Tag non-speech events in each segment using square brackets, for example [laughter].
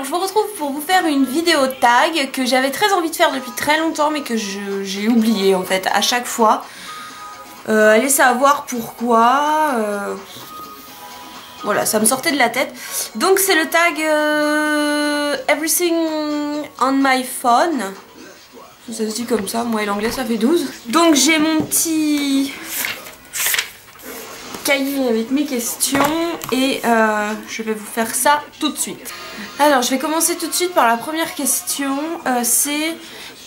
Alors je vous retrouve pour vous faire une vidéo tag que j'avais très envie de faire depuis très longtemps mais que j'ai oublié en fait à chaque fois. Euh, allez savoir pourquoi. Euh, voilà, ça me sortait de la tête. Donc c'est le tag euh, Everything on my phone. Ça se dit comme ça, moi et l'anglais ça fait 12. Donc j'ai mon petit avec mes questions et euh, je vais vous faire ça tout de suite. Alors je vais commencer tout de suite par la première question. Euh, c'est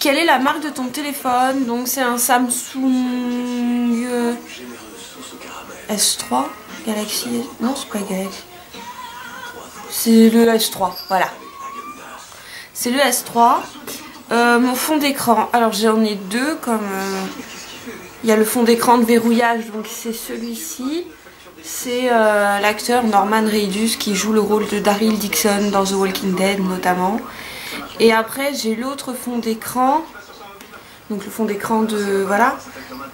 quelle est la marque de ton téléphone? Donc c'est un Samsung S3 Galaxy Non c'est pas Galaxy. C'est le S3, voilà. C'est le S3. Euh, mon fond d'écran, alors j'en ai deux comme... Euh, il y a le fond d'écran de verrouillage, donc c'est celui-ci. C'est euh, l'acteur Norman Reedus qui joue le rôle de Daryl Dixon dans The Walking Dead notamment. Et après j'ai l'autre fond d'écran, donc le fond d'écran de... voilà,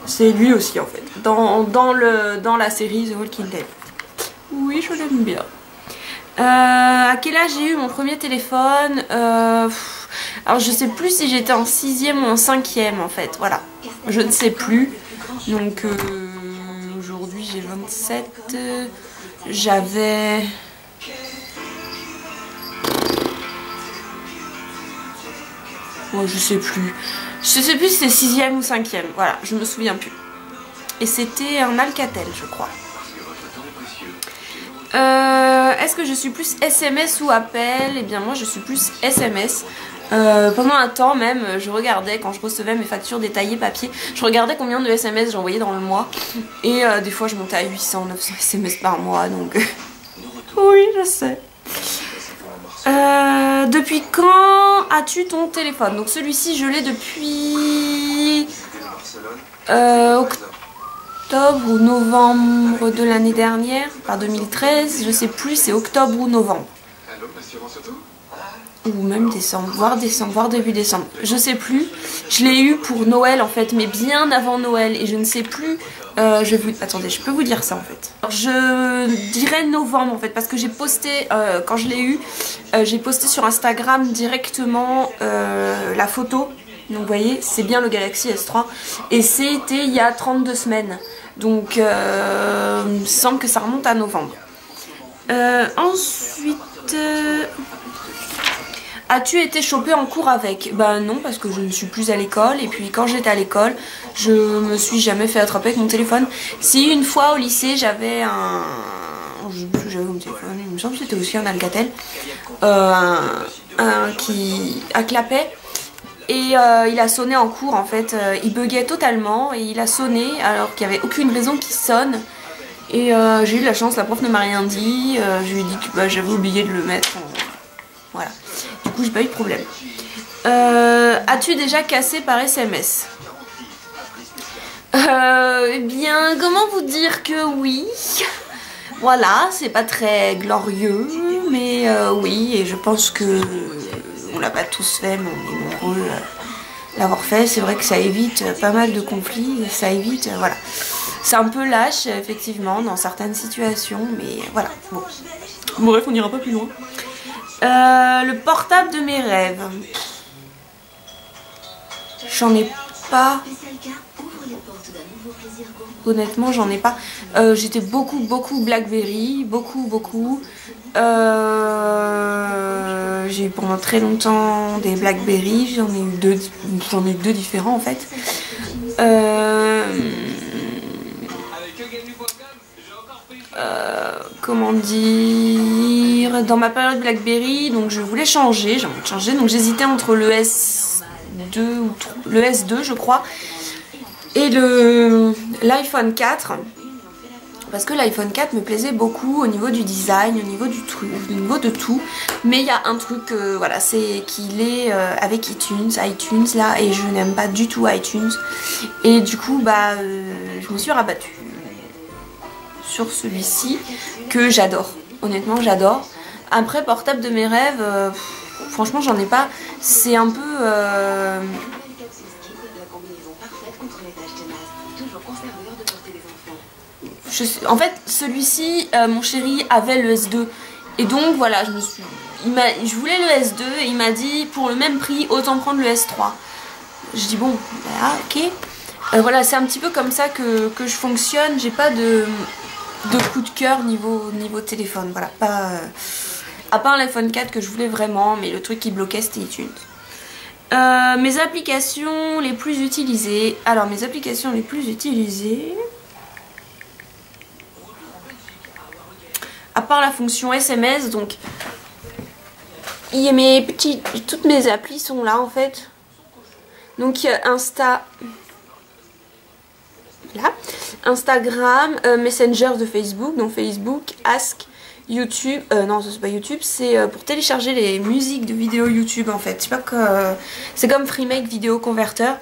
c'est lui aussi en fait, dans, dans, le, dans la série The Walking Dead. Oui, je l'aime bien. à quel âge j'ai eu mon premier téléphone? Alors je sais plus si j'étais en 6ème ou en 5ème en fait, voilà. Je ne sais plus. Donc euh, aujourd'hui j'ai 27. J'avais... Oh, je sais plus. Je sais plus si c'était 6ème ou 5ème. Voilà, je me souviens plus. Et c'était un Alcatel, je crois. Euh, est-ce que je suis plus SMS ou appel Eh bien moi je suis plus SMS. Euh, pendant un temps même, je regardais quand je recevais mes factures détaillées papier, je regardais combien de SMS j'envoyais dans le mois. Et euh, des fois je montais à 800, 900 SMS par mois, donc... [laughs] oui, je sais. depuis quand as-tu ton téléphone? Donc celui-ci, je l'ai depuis... octobre ou novembre de l'année dernière, par 2013, je sais plus, c'est octobre ou novembre. Ou même décembre, voire décembre, voire début décembre, je sais plus. Je l'ai eu pour Noël en fait, mais bien avant Noël, et je ne sais plus. Euh, je vous... Attendez, je peux vous dire ça en fait. je dirais novembre en fait, parce que j'ai posté, euh, quand je l'ai eu, euh, j'ai posté sur Instagram directement la photo donc vous voyez, c'est bien le Galaxy S3. Et c'était il y a 32 semaines. Donc, il me semble que ça remonte à novembre. Ensuite, as-tu été chopé en cours avec? Ben non, parce que je ne suis plus à l'école. Et puis quand j'étais à l'école, je me suis jamais fait attraper avec mon téléphone. Si une fois au lycée, j'avais un... J'avais mon téléphone, il me semble que c'était aussi un Alcatel. un, un qui clapet et euh, il a sonné en cours en fait, euh, il buguait totalement et il a sonné alors qu'il n'y avait aucune raison qu'il sonne. Et euh, j'ai eu la chance, la prof ne m'a rien dit, je lui ai dit que bah, j'avais oublié de le mettre. Voilà, coup j'ai pas eu de problème. As-tu déjà cassé par SMS Eh bien, comment vous dire que oui? Voilà, c'est pas très glorieux, mais oui, et je pense que on l'a pas tous fait, mais on est nombreux l'avoir fait. C'est vrai que ça évite pas mal de conflits, ça évite, voilà. C'est un peu lâche, effectivement, dans certaines situations, mais voilà. Bon, bref, on ira pas plus loin. Euh, le portable de mes rêves. J'en ai pas. Honnêtement, j'en ai pas. Euh, j'étais beaucoup, beaucoup Blackberry, beaucoup, beaucoup. Euh, j'ai eu pendant très longtemps des Blackberry, j'en ai eu deux, j'en ai deux différents en fait. Comment dire Dans ma période Blackberry, donc je voulais changer, j'ai envie de changer, donc j'hésitais entre le S2 ou le S2 je crois et l'iPhone 4 parce que l'iPhone 4 me plaisait beaucoup au niveau du design, au niveau du truc, au niveau de tout. Mais il y a un truc, euh, voilà, c'est qu'il est, euh, avec iTunes, iTunes là, et je n'aime pas du tout iTunes. Et du coup, bah, euh, je me suis rabattue sur celui-ci que j'adore. Honnêtement, j'adore. Après, portable de mes rêves, franchement, j'en ai pas. C'est un peu en fait, celui-ci, euh, mon chéri avait le S2. Et donc voilà, je voulais le S2 et il m'a dit pour le même prix, autant prendre le S3. Je dis bon, bah, ok. Euh, voilà, c'est un petit peu comme ça que, je fonctionne. J'ai pas de, de coup de cœur niveau, niveau téléphone. Voilà, pas. Euh, à part l'iPhone 4 que je voulais vraiment, mais le truc qui bloquait c'était iTunes. Euh, mes applications les plus utilisées. Alors, mes applications les plus utilisées. À part la fonction SMS, donc. Il y a mes petits. Toutes mes applis sont là en fait. Donc, il Insta. Instagram, euh, Messenger de Facebook, donc Facebook, Ask, YouTube, euh, non c'est pas YouTube, c'est euh, pour télécharger les musiques de vidéos YouTube en fait. Sais pas c'est comme Freemake Vidéo Converter.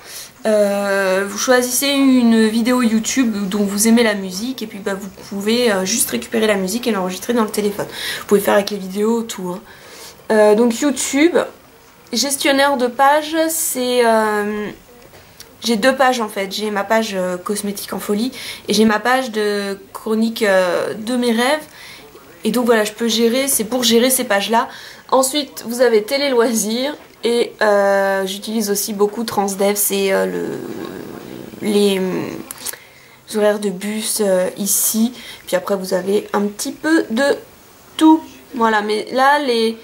vous choisissez une vidéo YouTube dont vous aimez la musique et puis bah, vous pouvez juste récupérer la musique et l'enregistrer dans le téléphone. Vous pouvez faire avec les vidéos tout. Hein. donc YouTube, gestionnaire de page, c'est j'ai deux pages en fait. J'ai ma page euh, cosmétique en folie et j'ai ma page de chronique euh, de mes rêves. Et donc voilà, je peux gérer, c'est pour gérer ces pages-là. Ensuite, vous avez télé loisirs et euh, j'utilise aussi beaucoup Transdev, c'est le, les, horaires de bus ici. Puis après, vous avez un petit peu de tout. Voilà, mais là, les,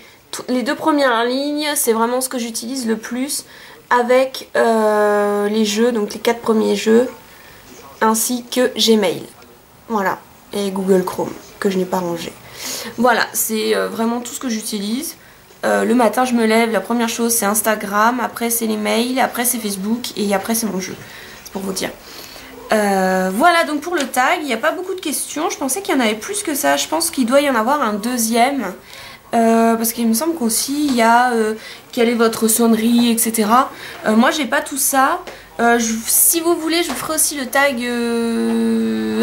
les deux premières lignes, c'est vraiment ce que j'utilise le plus avec euh, les jeux, donc les quatre premiers jeux, ainsi que Gmail. Voilà, et Google Chrome, que je n'ai pas rangé. Voilà, c'est euh, vraiment tout ce que j'utilise. Euh, le matin, je me lève, la première chose c'est Instagram, après c'est les mails, après c'est Facebook et après c'est mon jeu. C'est pour vous dire. voilà donc pour le tag, il n'y a pas beaucoup de questions. Je pensais qu'il y en avait plus que ça. Je pense qu'il doit y en avoir un deuxième. Euh, parce qu'il me semble qu'aussi il y a euh, quelle est votre sonnerie, etc. Euh, moi j'ai pas tout ça. si vous voulez, je ferai aussi le tag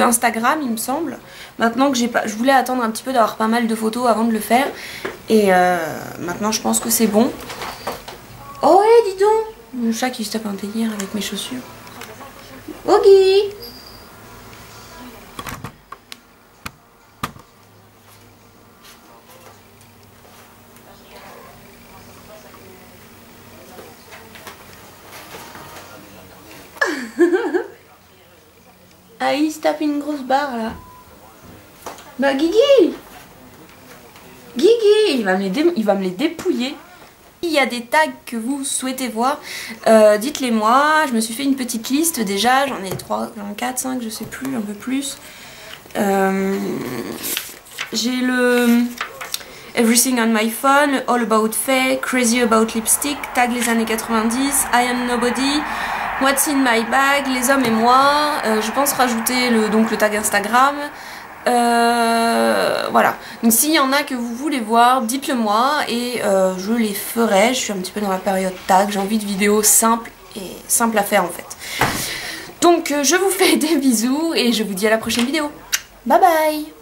Instagram, il me semble. Maintenant que j'ai pas, je voulais attendre un petit peu d'avoir pas mal de photos avant de le faire. Et maintenant je pense que c'est bon. Oh ouais, dis donc Mon chat qui se tape un délire avec mes chaussures. Oggy ah, il se tape une grosse barre là. Bah, Guigui Guigui il va, me les il va me les dépouiller. Il y a des tags que vous souhaitez voir, euh, dites-les moi. Je me suis fait une petite liste déjà. J'en ai 3, 4, 5, je sais plus, un peu plus. Euh, j'ai le Everything on my phone, All About Faye, Crazy About Lipstick, Tag les années 90, I Am Nobody, What's in my bag, Les hommes et moi. Euh, je pense rajouter le, donc le tag Instagram. Euh, voilà. Donc s'il y en a que vous voulez voir, dites-le moi et euh, je les ferai. Je suis un petit peu dans la période tag. J'ai envie de vidéos simples et simples à faire en fait. Donc je vous fais [laughs] des bisous et je vous dis à la prochaine vidéo. Bye bye